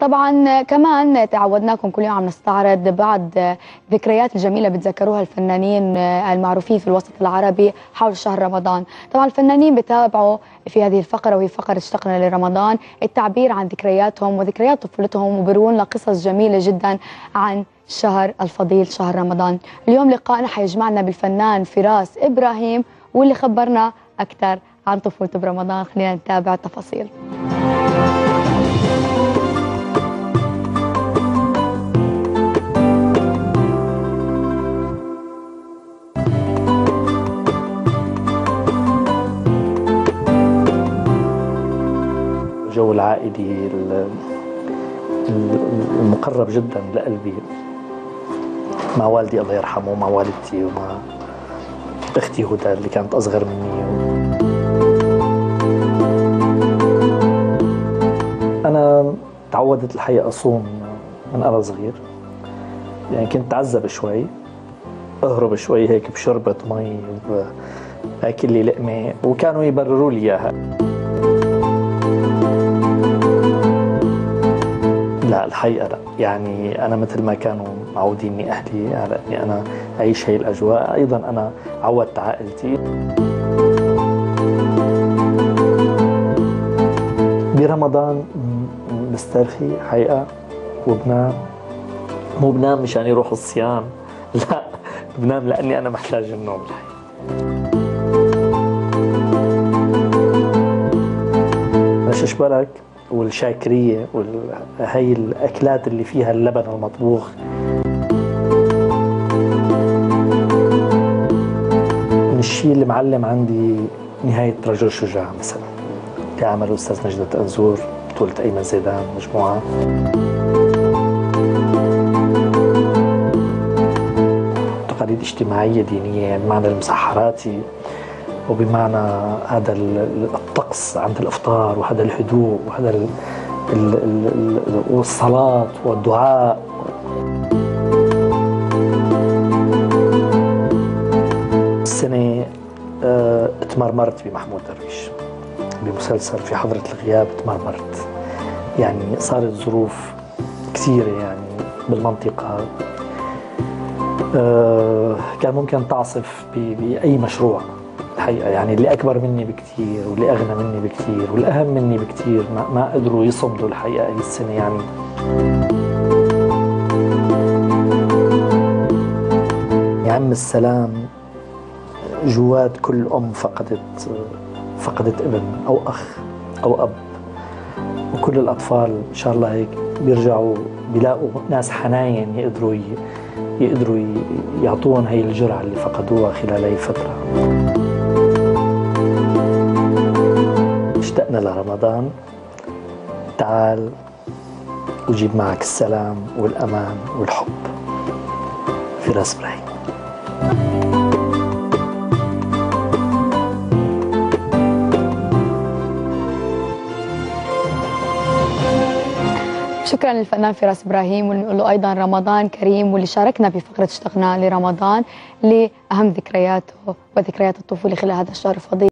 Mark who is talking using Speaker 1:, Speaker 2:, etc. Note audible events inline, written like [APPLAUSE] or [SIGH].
Speaker 1: طبعا كمان تعودناكم كل يوم عم نستعرض بعض ذكريات الجميله بتذكروها الفنانين المعروفين في الوسط العربي حول شهر رمضان. طبعا الفنانين بتابعوا في هذه الفقرة وهي فقرة اشتقنا لرمضان التعبير عن ذكرياتهم وذكريات طفولتهم وبرون قصص جميلة جدا عن شهر الفضيل شهر رمضان. اليوم لقائنا حيجمعنا بالفنان فراس إبراهيم واللي خبرنا أكثر عن طفولته برمضان. خلينا نتابع التفاصيل.
Speaker 2: الجو العائلي المقرب جدا لقلبي. مع والدي الله يرحمه ومع والدتي ومع أختي هدى اللي كانت أصغر مني. أنا تعودت الحقيقة أصوم من أنا صغير. يعني كنت تعذب شوي أهرب شوي هيك بشربة مي بأكل لي لقمة وكانوا يبرروا لي إياها. لا الحقيقة لا. يعني أنا مثل ما كانوا معوديني أهلي على إني أنا أعيش هي الأجواء. أيضا أنا عودت عائلتي. برمضان بسترخي حقيقة. وبنام. مو بنام مشان يروح الصيام. [LAUGHS] لا بنام لأني أنا محتاج النوم الحقيقة. شو بالك؟ والشاكرية وهي الأكلات اللي فيها اللبن المطبوخ. الشيء اللي معلم عندي نهاية رجل شجاع مثلا اللي عمله أستاذ نجدة أنزور بطولة أيمن زيدان مجموعة. تقاليد اجتماعية دينية يعني معنى المسحراتي. وبمعنى هذا الطقس عند الإفطار وهذا الهدوء وهذا ال ال ال والصلاة والدعاء. السنة آه تمرمرت بمحمود درويش بمسلسل في حضرة الغياب تمرمرت. يعني صارت ظروف كثيرة يعني بالمنطقة. آه كان ممكن تعصف بأي مشروع. الحقيقة. يعني اللي أكبر مني بكثير واللي أغنى مني بكثير والاهم مني بكثير ما, ما قدروا يصمدوا الحقيقة هي السنة. يعني يا عم السلام جوات كل أم فقدت فقدت ابن أو أخ أو أب. وكل الأطفال إن شاء الله هيك بيرجعوا بيلاقوا ناس حناين يقدروا يقدروا يعطوهم هي الجرعة اللي فقدوها خلال هي الفترة اشتقنا لرمضان. تعال وجيب معك السلام والأمان والحب. فراس إبراهيم
Speaker 1: شكرا للفنان فراس إبراهيم ونقول له أيضا رمضان كريم واللي شاركنا بفقره اشتقنا لرمضان لأهم ذكرياته وذكريات الطفولة خلال هذا الشهر الفضيل.